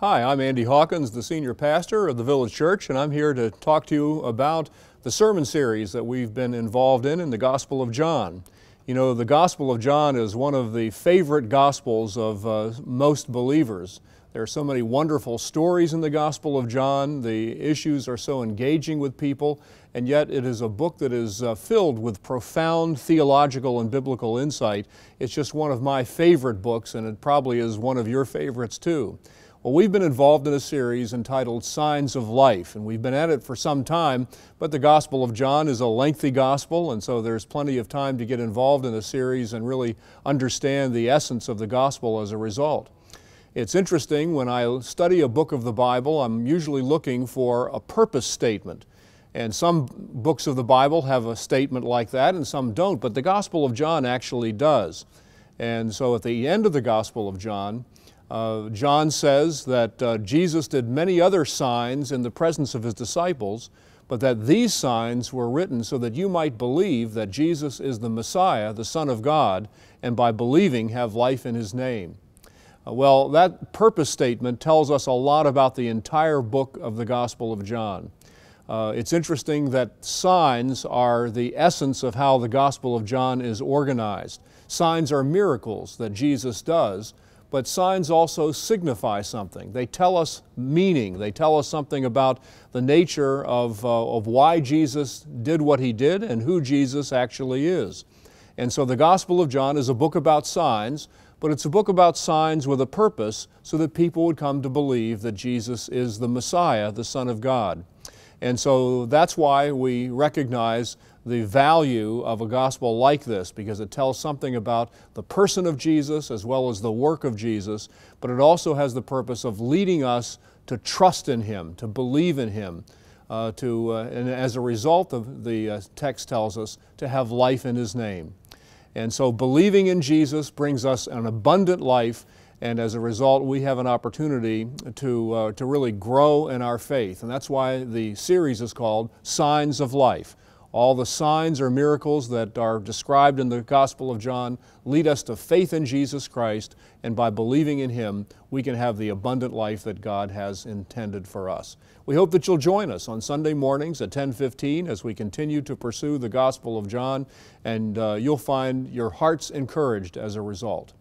Hi, I'm Andy Hawkins, the senior pastor of the Village Church, and I'm here to talk to you about the sermon series that we've been involved in in the Gospel of John. You know, the Gospel of John is one of the favorite Gospels of uh, most believers. There are so many wonderful stories in the Gospel of John. The issues are so engaging with people, and yet it is a book that is uh, filled with profound theological and biblical insight. It's just one of my favorite books, and it probably is one of your favorites too. Well, we've been involved in a series entitled Signs of Life, and we've been at it for some time, but the Gospel of John is a lengthy gospel, and so there's plenty of time to get involved in a series and really understand the essence of the gospel as a result. It's interesting, when I study a book of the Bible, I'm usually looking for a purpose statement. And some books of the Bible have a statement like that, and some don't, but the Gospel of John actually does. And so at the end of the Gospel of John, uh, John says that uh, Jesus did many other signs in the presence of his disciples, but that these signs were written so that you might believe that Jesus is the Messiah, the Son of God, and by believing have life in his name. Uh, well, that purpose statement tells us a lot about the entire book of the Gospel of John. Uh, it's interesting that signs are the essence of how the Gospel of John is organized. Signs are miracles that Jesus does, but signs also signify something. They tell us meaning. They tell us something about the nature of, uh, of why Jesus did what he did and who Jesus actually is. And so the Gospel of John is a book about signs, but it's a book about signs with a purpose so that people would come to believe that Jesus is the Messiah, the Son of God. And so that's why we recognize the value of a gospel like this because it tells something about the person of Jesus as well as the work of Jesus, but it also has the purpose of leading us to trust in Him, to believe in Him, uh, to, uh, and as a result of the uh, text tells us, to have life in His name. And so believing in Jesus brings us an abundant life and as a result, we have an opportunity to, uh, to really grow in our faith. And that's why the series is called Signs of Life. All the signs or miracles that are described in the Gospel of John lead us to faith in Jesus Christ, and by believing in Him, we can have the abundant life that God has intended for us. We hope that you'll join us on Sunday mornings at 10:15 as we continue to pursue the Gospel of John, and uh, you'll find your hearts encouraged as a result.